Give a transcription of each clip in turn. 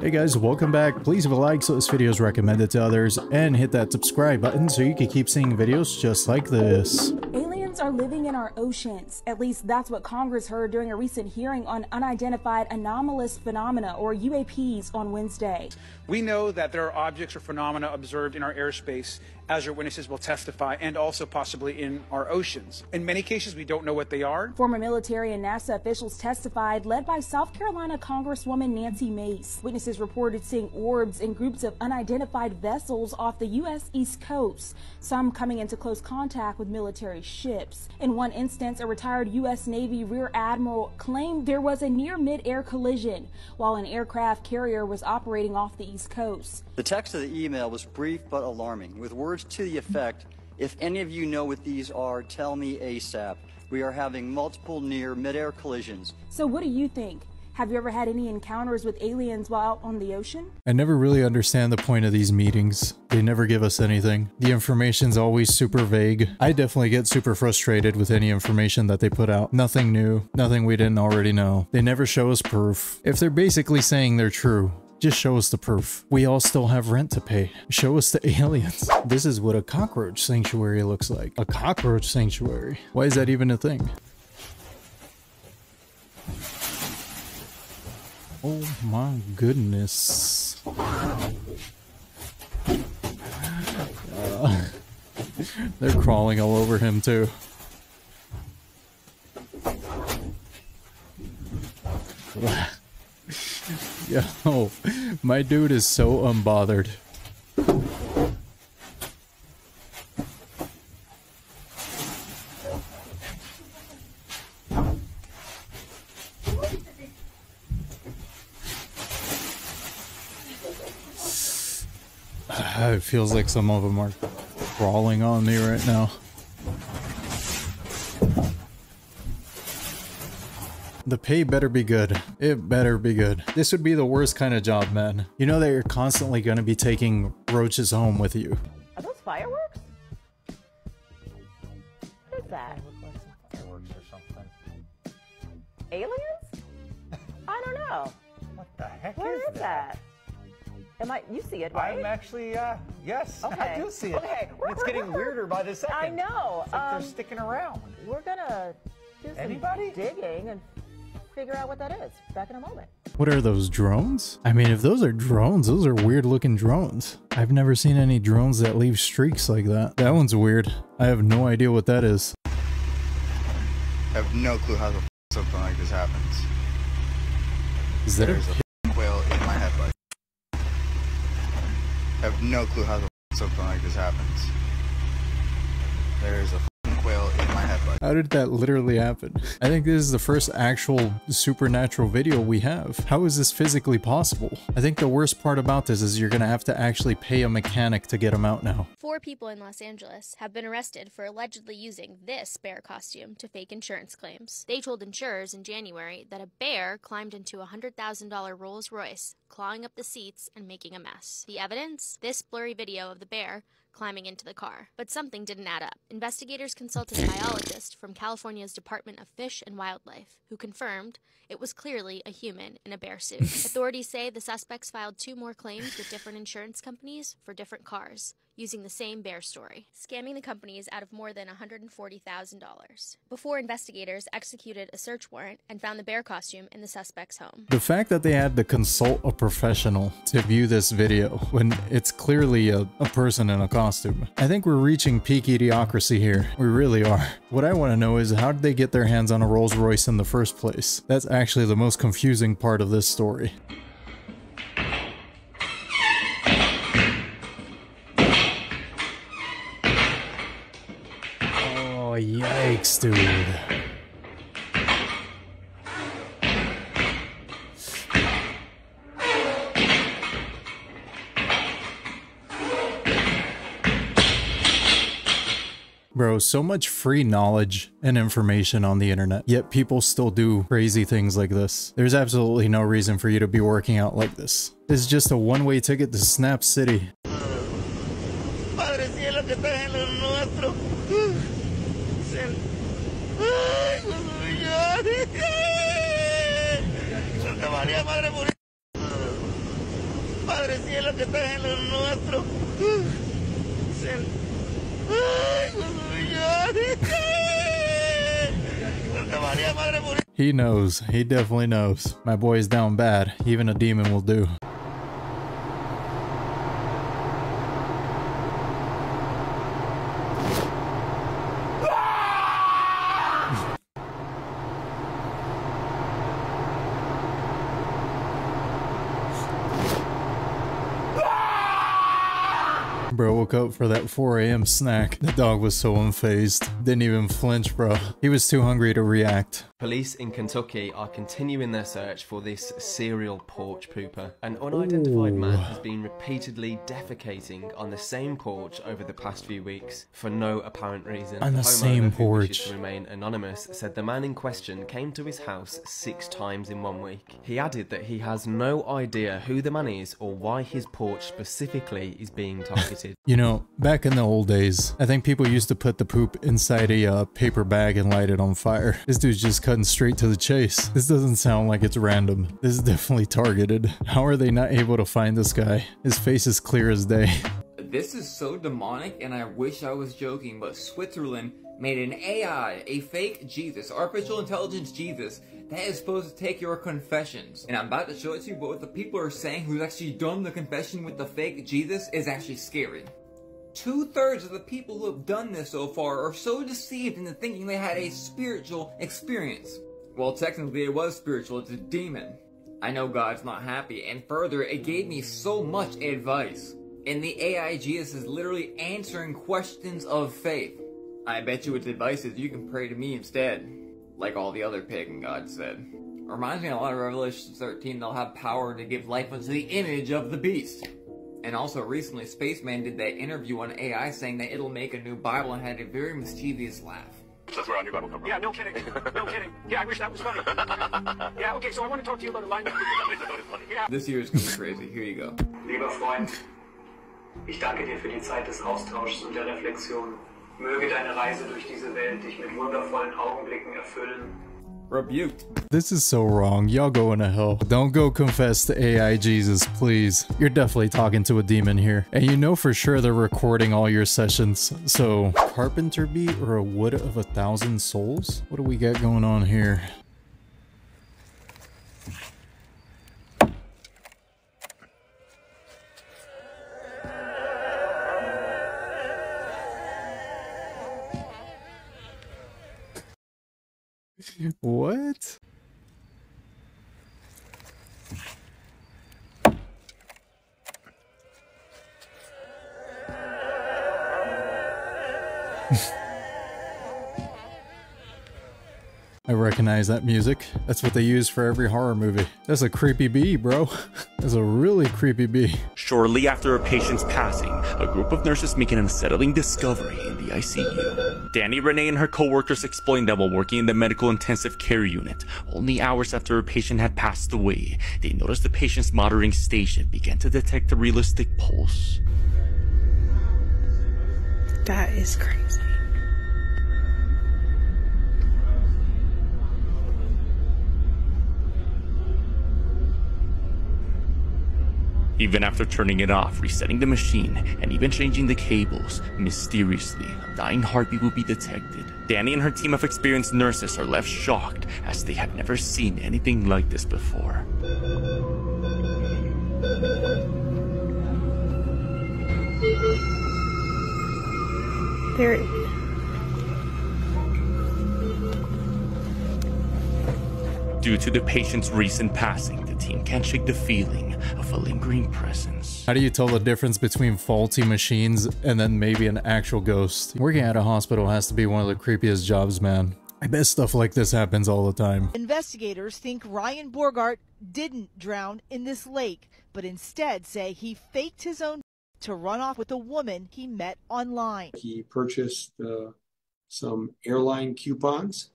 Hey guys, welcome back. Please leave a like so this video is recommended to others and hit that subscribe button so you can keep seeing videos just like this. Are living in our oceans. At least that's what Congress heard during a recent hearing on unidentified anomalous phenomena or UAPs on Wednesday. We know that there are objects or phenomena observed in our airspace, as your witnesses will testify, and also possibly in our oceans. In many cases, we don't know what they are. Former military and NASA officials testified, led by South Carolina Congresswoman Nancy Mace. Witnesses reported seeing orbs and groups of unidentified vessels off the U.S. East Coast, some coming into close contact with military ships. In one instance, a retired U.S. Navy Rear Admiral claimed there was a near mid-air collision while an aircraft carrier was operating off the East Coast. The text of the email was brief but alarming, with words to the effect If any of you know what these are, tell me ASAP. We are having multiple near mid air collisions. So, what do you think? Have you ever had any encounters with aliens while out on the ocean? I never really understand the point of these meetings. They never give us anything. The information's always super vague. I definitely get super frustrated with any information that they put out. Nothing new, nothing we didn't already know. They never show us proof. If they're basically saying they're true, just show us the proof. We all still have rent to pay. Show us the aliens. This is what a cockroach sanctuary looks like. A cockroach sanctuary. Why is that even a thing? Oh my goodness. Uh, they're crawling all over him too. Yo, my dude is so unbothered. it feels like some of them are crawling on me right now. The pay better be good. It better be good. This would be the worst kind of job, man. You know that you're constantly going to be taking roaches home with you. Are those fireworks? What is that? Fireworks or something. Aliens? I don't know. What the heck Where is is that? Am I? You see it, right? I'm actually, uh, yes, Okay. I do see it. Okay. It's getting weirder by the second. I know. It's like Um, they're sticking around. We're gonna do some Anybody? digging and figure out what that is. Back in a moment. What are those drones? I mean, if those are drones, those are weird looking drones. I've never seen any drones that leave streaks like that. That one's weird. I have no idea what that is. I have no clue how the f- something like this happens. Is that a There's a I have no clue how something like this happens. There's a f- quail in my headlight. How did that literally happen? I think this is the first actual supernatural video we have. How is this physically possible? I think the worst part about this is you're gonna have to actually pay a mechanic to get him out now. Four people in Los Angeles have been arrested for allegedly using this bear costume to fake insurance claims. They told insurers in January that a bear climbed into a $100,000 Rolls Royce, clawing up the seats and making a mess. The evidence? This blurry video of the bear climbing into the car. But something didn't add up. Investigators consulted a biologist from California's Department of Fish and Wildlife, who confirmed it was clearly a human in a bear suit. Authorities say the suspects filed two more claims with different insurance companies for different cars, using the same bear story, scamming the companies out of more than $140,000. Before investigators executed a search warrant and found the bear costume in the suspect's home. The fact that they had to consult a professional to view this video when it's clearly a, a person in a costume. I think we're reaching peak idiocracy here. We really are. What I want to know is how did they get their hands on a Rolls Royce in the first place? That's actually the most confusing part of this story. Dude. Bro, so much free knowledge and information on the internet, yet people still do crazy things like this. There's absolutely no reason for you to be working out like this. It's just a one-way ticket to Snap City. Que en lo nuestro. He knows. He definitely knows. My boy is down bad. Even a demon will do. Bro woke up for that 4 a.m. snack. The dog was so unfazed. Didn't even flinch, bro. He was too hungry to react. Police in Kentucky are continuing their search for this serial porch pooper. An unidentified man has been repeatedly defecating on the same porch over the past few weeks for no apparent reason. On the homeowner same porch. to remain anonymous said the man in question came to his house six times in one week. He added that he has no idea who the man is or why his porch specifically is being targeted. You know, back in the old days, I think people used to put the poop inside a uh, paper bag and light it on fire. This dude's just cutting straight to the chase. This doesn't sound like it's random. This is definitely targeted. How are they not able to find this guy? His face is clear as day. This is so demonic, and I wish I was joking, but Switzerland made an AI, a fake Jesus, artificial intelligence Jesus, that is supposed to take your confessions. And I'm about to show it to you, but what the people are saying who's actually done the confession with the fake Jesus is actually scary. Two thirds of the people who have done this so far are so deceived into thinking they had a spiritual experience. Well, technically it was spiritual, it's a demon. I know God's not happy, and further, it gave me so much advice. And the AI Jesus is literally answering questions of faith. I bet you its advice is you can pray to me instead, like all the other pagan gods said. Reminds me a lot of Revelation 13, they'll have power to give life unto the image of the beast. And also recently, Spaceman did that interview on AI saying that it'll make a new Bible and had a very mischievous laugh. That's where our new Bible comes from. Yeah, no kidding. No kidding. Yeah, I wish that was funny. yeah, okay, so I want to talk to you about alignment. yeah. This year is gonna be crazy. Here you go. Lieber Freund, ich danke dir für die Zeit des Austauschs und der Reflexion. Möge deine Reise durch diese Welt dich mit wundervollen Augenblicken erfüllen. Rebuked. This is so wrong. Y'all going to hell. Don't go confess to AI Jesus, please. You're definitely talking to a demon here. And you know for sure they're recording all your sessions. So, carpenter beat or a wood of a thousand souls? What do we got going on here? What? I recognize that music. That's what they use for every horror movie. That's a creepy bee, bro. That's a really creepy bee. Shortly after a patient's passing, a group of nurses make an unsettling discovery in the ICU. Danny, Renee, and her coworkers explained that while working in the medical intensive care unit, only hours after a patient had passed away, they noticed the patient's monitoring station began to detect a realistic pulse. That is crazy. Even after turning it off, resetting the machine, and even changing the cables, mysteriously, a dying heartbeat will be detected. Danny and her team of experienced nurses are left shocked as they have never seen anything like this before. There. Due to the patient's recent passing, the team can't shake the feeling of a lingering presence. How do you tell the difference between faulty machines and then maybe an actual ghost? Working at a hospital has to be one of the creepiest jobs, man. I bet stuff like this happens all the time. Investigators think Ryan Borgwardt didn't drown in this lake, but instead say he faked his own to run off with a woman he met online. He purchased uh, some airline coupons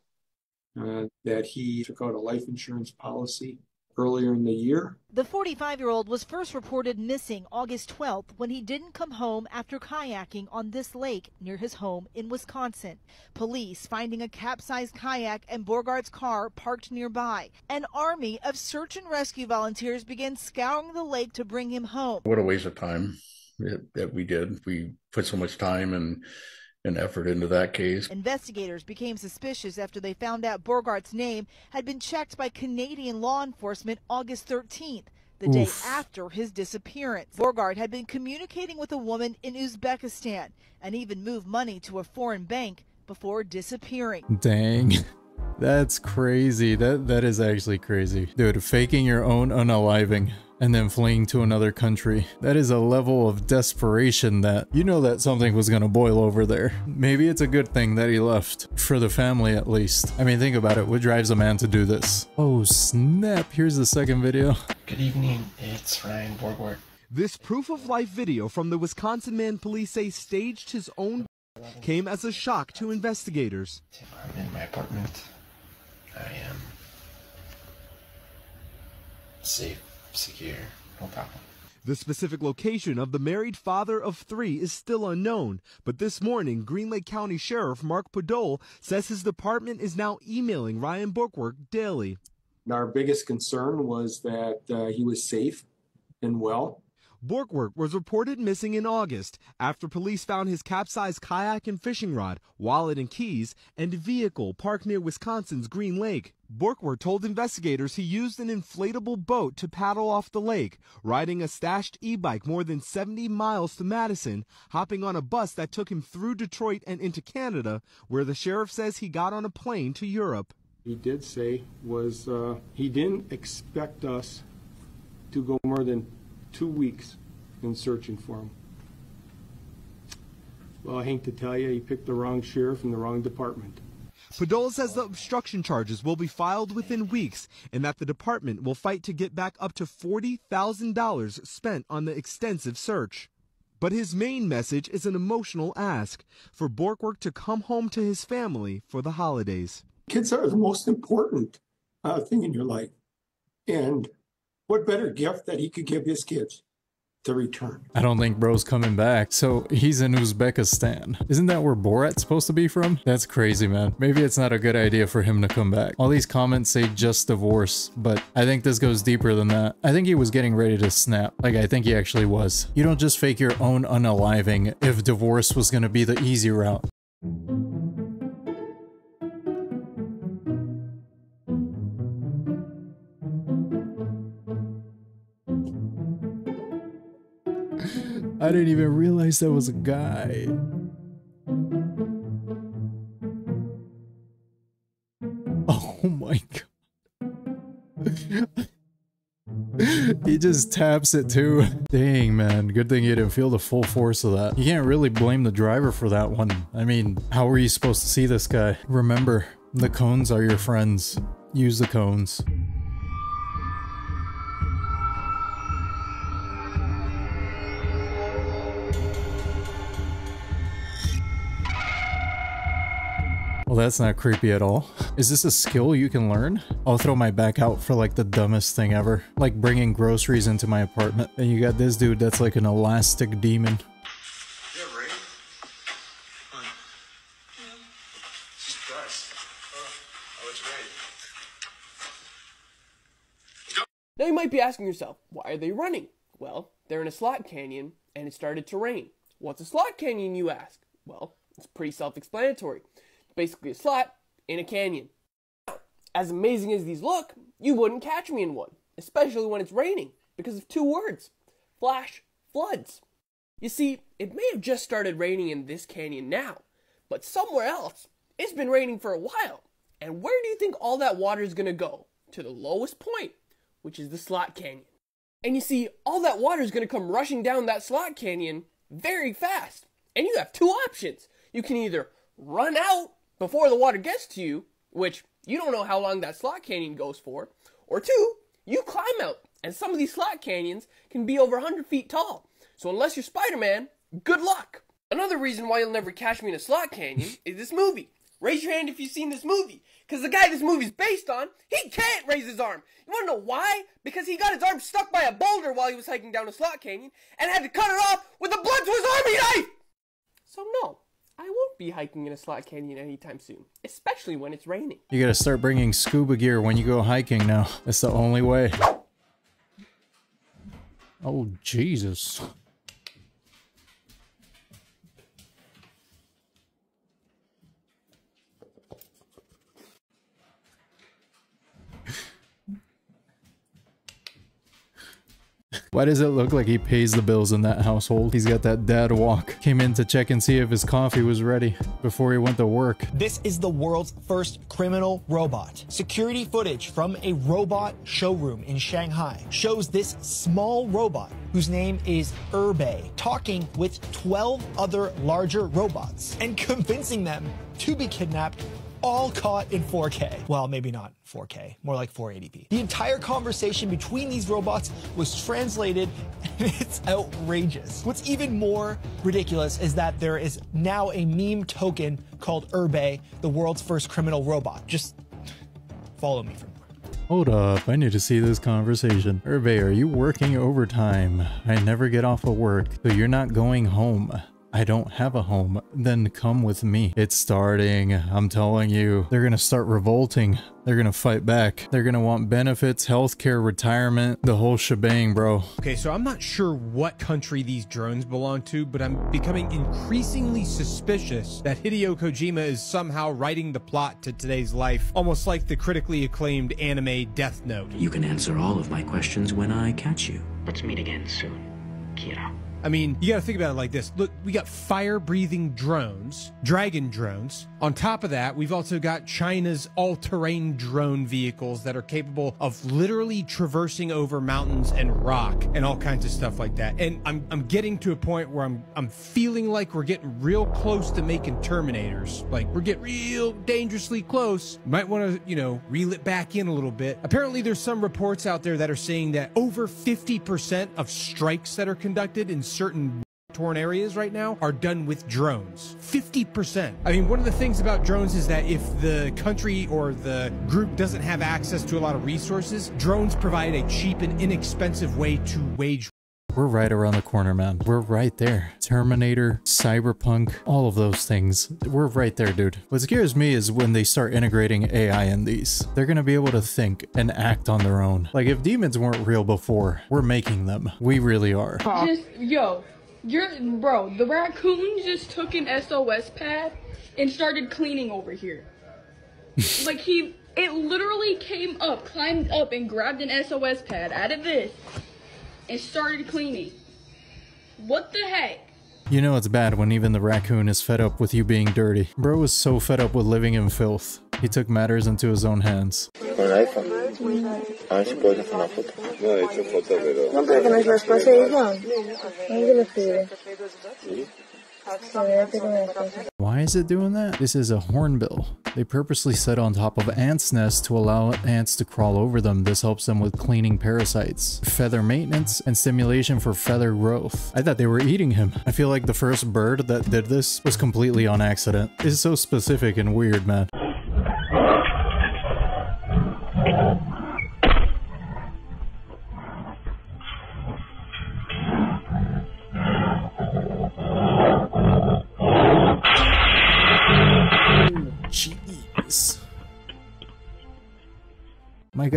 uh, that he took out a life insurance policy earlier in the year. The 45 year old was first reported missing August 12th when he didn't come home after kayaking on this lake near his home in Wisconsin. Police finding a capsized kayak and Borgwardt's car parked nearby. An army of search and rescue volunteers began scouring the lake to bring him home. What a waste of time that, that we did. We put so much time and and effort into that case. Investigators became suspicious after they found out Borgwardt's name had been checked by Canadian law enforcement August 13th, the day after his disappearance. Borgwardt had been communicating with a woman in Uzbekistan and even moved money to a foreign bank before disappearing. Dang. That's crazy. That that is actually crazy. Dude, faking your own unaliving and then fleeing to another country. That is a level of desperation that you know that something was going to boil over there. Maybe it's a good thing that he left for the family at least. I mean, think about it. What drives a man to do this? Oh, snap. Here's the second video. Good evening, it's Ryan Borgwardt. This proof of life video from the Wisconsin man police say staged his own came as a shock to investigators. I'm in my apartment. I am safe, secure, no problem. The specific location of the married father of three is still unknown, but this morning, Green Lake County Sheriff Mark Podoll says his department is now emailing Ryan Borgwardt daily. Our biggest concern was that uh, he was safe and well. Borgwardt was reported missing in August after police found his capsized kayak and fishing rod, wallet and keys, and vehicle parked near Wisconsin's Green Lake. Borgwardt told investigators he used an inflatable boat to paddle off the lake, riding a stashed e-bike more than 70 miles to Madison, hopping on a bus that took him through Detroit and into Canada, where the sheriff says he got on a plane to Europe. He did say was uh, he didn't expect us to go more than two weeks in searching for him. Well, I hate to tell you, he picked the wrong sheriff and the wrong department. Podoll says the obstruction charges will be filed within weeks and that the department will fight to get back up to $40,000 spent on the extensive search. But his main message is an emotional ask for Borgwardt to come home to his family for the holidays. Kids are the most important uh, thing in your life. And what better gift that he could give his kids to return? I don't think bro's coming back. So he's in Uzbekistan. Isn't that where Borat's supposed to be from? That's crazy, man. Maybe it's not a good idea for him to come back. All these comments say just divorce, but I think this goes deeper than that. I think he was getting ready to snap. Like, I think he actually was. You don't just fake your own unaliving if divorce was gonna be the easy route. I didn't even realize that was a guy. Oh my god. he just taps it too. Dang, man. Good thing you didn't feel the full force of that. You can't really blame the driver for that one. I mean, how were you supposed to see this guy? Remember, the cones are your friends. Use the cones. That's not creepy at all. Is this a skill you can learn? I'll throw my back out for like the dumbest thing ever. Like bringing groceries into my apartment. And you got this dude that's like an elastic demon. Now you might be asking yourself, why are they running? Well, they're in a slot canyon and it started to rain. What's a slot canyon, you ask? Well, it's pretty self explanatory. Basically a slot in a canyon. As amazing as these look, you wouldn't catch me in one, especially when it's raining, because of two words flash floods. You see, it may have just started raining in this canyon now, but somewhere else, it's been raining for a while. And where do you think all that water is going to go? To the lowest point, which is the slot canyon. And you see, all that water is going to come rushing down that slot canyon very fast. And you have two options. You can either run out before the water gets to you, which you don't know how long that slot canyon goes for, or two, you climb out. And some of these slot canyons can be over 100 feet tall. So unless you're Spider Man, good luck. Another reason why you'll never catch me in a slot canyon is this movie, raise your hand if you've seen this movie. Because the guy this movie's based on, he can't raise his arm. You want to know why? Because he got his arm stuck by a boulder while he was hiking down a slot canyon and had to cut it off with a blood to his army knife! So no, I won't be hiking in a slot canyon anytime soon, especially when it's raining. You gotta start bringing scuba gear when you go hiking now. That's the only way. Oh, Jesus. Why does it look like he pays the bills in that household? He's got that dad walk. Came in to check and see if his coffee was ready before he went to work. This is the world's first criminal robot. Security footage from a robot showroom in Shanghai shows this small robot, whose name is Erbai, talking with 12 other larger robots and convincing them to be kidnapped all caught in 4K. Well, maybe not 4K, more like 480p. The entire conversation between these robots was translated, and it's outrageous. What's even more ridiculous is that there is now a meme token called Erbai, the world's first criminal robot. Just follow me for more. Hold up, I need to see this conversation. Hervé, are you working overtime? I never get off of work, so you're not going home. I don't have a home. Then come with me. It's starting. I'm telling you. They're gonna start revolting. They're gonna fight back. They're gonna want benefits, healthcare, retirement, the whole shebang, bro. Okay, so I'm not sure what country these drones belong to, but I'm becoming increasingly suspicious that Hideo Kojima is somehow writing the plot to today's life, almost like the critically acclaimed anime Death Note. You can answer all of my questions when I catch you. Let's meet again soon, Kira. I mean, you gotta think about it like this. Look, we got fire breathing drones, dragon drones. On top of that, we've also got China's all terrain drone vehicles that are capable of literally traversing over mountains and rock and all kinds of stuff like that. And I'm, I'm getting to a point where I'm, I'm feeling like we're getting real close to making Terminators. Like, we're getting real dangerously close. You might wanna, you know, reel it back in a little bit. Apparently, there's some reports out there that are saying that over 50% of strikes that are conducted in certain torn areas right now are done with drones. 50%. I mean, one of the things about drones is that if the country or the group doesn't have access to a lot of resources, drones provide a cheap and inexpensive way to wage We're right around the corner, man. We're right there. Terminator, Cyberpunk, all of those things. We're right there, dude. What scares me is when they start integrating AI in these. They're gonna be able to think and act on their own. Like if demons weren't real before, we're making them. We really are. Just yo, you're bro. The raccoon just took an SOS pad and started cleaning over here. like he, it literally came up, climbed up, and grabbed an SOS pad out of this and started cleaning. What the heck? You know it's bad when even the raccoon is fed up with you being dirty. Bro was so fed up with living in filth. He took matters into his own hands. Con el iPhone. Ah, A ver si puedo hacer una foto. No he hecho foto, pero... No, pero que nos las pase ella. ¿Dónde lo escribe? A Why is it doing that? This is a hornbill. They purposely set on top of ants' nests to allow ants to crawl over them. This helps them with cleaning parasites, feather maintenance, and stimulation for feather growth. I thought they were eating him. I feel like the first bird that did this was completely on accident. It's so specific and weird, man.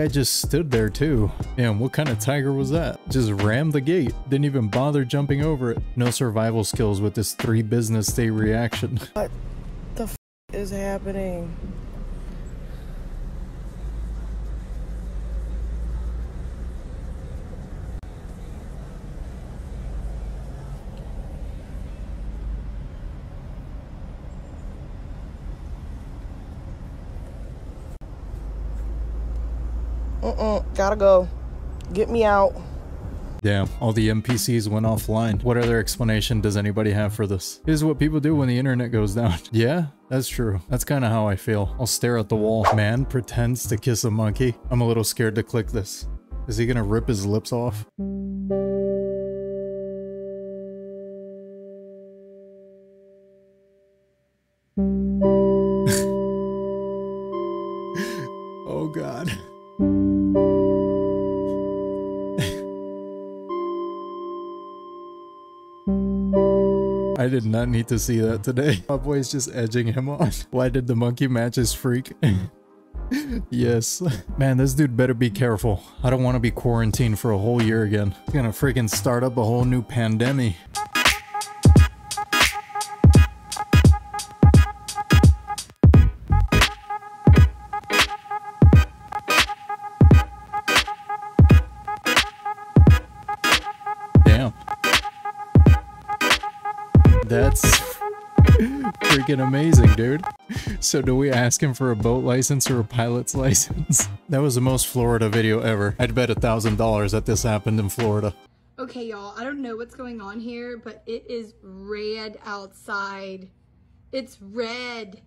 Guy just stood there too. Damn, what kind of tiger was that? Just rammed the gate. Didn't even bother jumping over it. No survival skills with this three business day reaction. What the f is happening? Uh-uh, gotta go. Get me out. Damn, all the NPCs went offline. What other explanation does anybody have for this? This is what people do when the internet goes down. Yeah, that's true. That's kind of how I feel. I'll stare at the wall. Man pretends to kiss a monkey. I'm a little scared to click this. Is he gonna rip his lips off? I did not need to see that today. My boy's just edging him on. Why did the monkey matches freak? yes. Man, this dude better be careful. I don't want to be quarantined for a whole year again. He's gonna freaking start up a whole new pandemic. Freaking amazing, dude. So do we ask him for a boat license or a pilot's license? That was the most Florida video ever. I'd bet a thousand dollars that this happened in Florida. Okay, y'all, I don't know what's going on here, but it is red outside. It's red.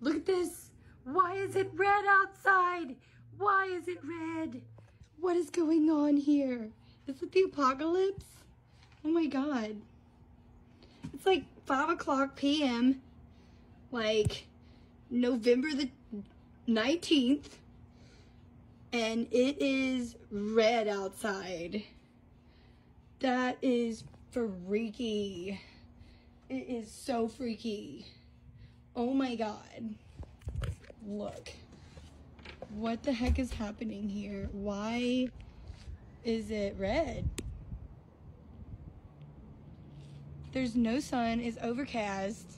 Look at this. Why is it red outside? Why is it red? What is going on here? Is it the apocalypse? Oh my god. It's like 5 o'clock p.m. Like November the 19th. And it is red outside. That is freaky. It is so freaky. Oh my god. Look. What the heck is happening here? Why is it red? There's no sun. It's overcast.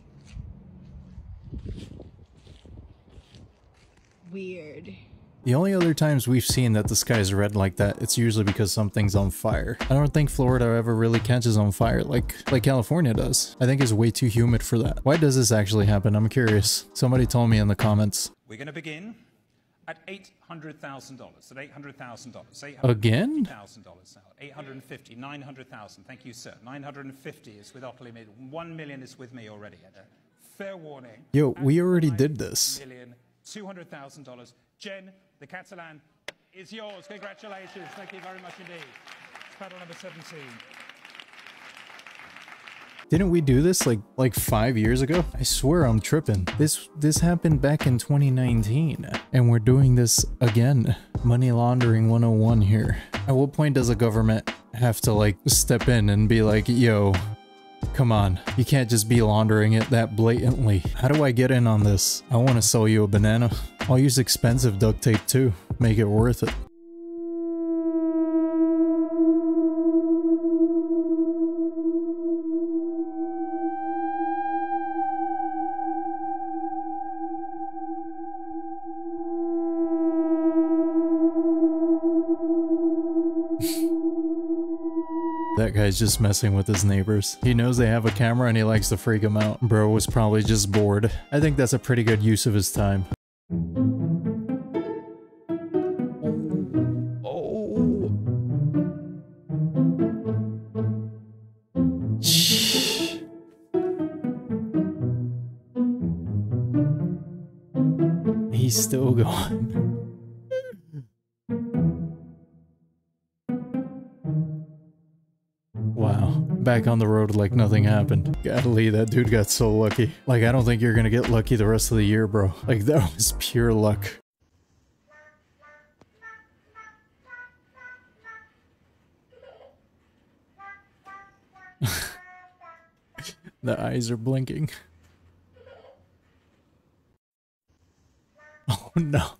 Weird. The only other times we've seen that the sky is red like that, it's usually because something's on fire. I don't think Florida ever really catches on fire like like California does. I think it's way too humid for that. Why does this actually happen? I'm curious. Somebody told me in the comments. We're going to begin at $800,000. At $800,000. Again? $800,000 now. 850, 900,000. Thank you, sir. 950 is with Otterly Mid. 1 million is with me already. Fair warning. Yo, we already did this. Million, $200,000. Jen, the Catalan is yours. Congratulations. Thank you very much indeed. It's paddle number 17. Didn't we do this like like five years ago? I swear I'm tripping. This this happened back in 2019 and we're doing this again. Money laundering 101 here. At what point does a government have to like step in and be like, yo, come on, you can't just be laundering it that blatantly. How do I get in on this? I want to sell you a banana. I'll use expensive duct tape too. Make it worth it. That guy's just messing with his neighbors. He knows they have a camera and he likes to freak them out. Bro was probably just bored. I think that's a pretty good use of his time. Back on the road like nothing happened. Golly, that dude got so lucky. Like, I don't think you're gonna get lucky the rest of the year, bro. Like, that was pure luck. the eyes are blinking. Oh no.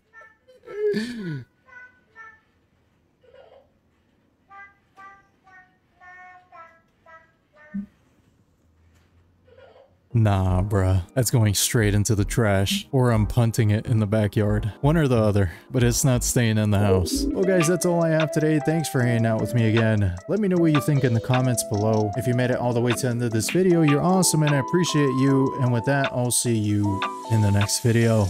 Nah, bruh. That's going straight into the trash. Or I'm punting it in the backyard. One or the other. But it's not staying in the house. Well, guys, that's all I have today. Thanks for hanging out with me again. Let me know what you think in the comments below. If you made it all the way to the end of this video, you're awesome and I appreciate you. And with that, I'll see you in the next video.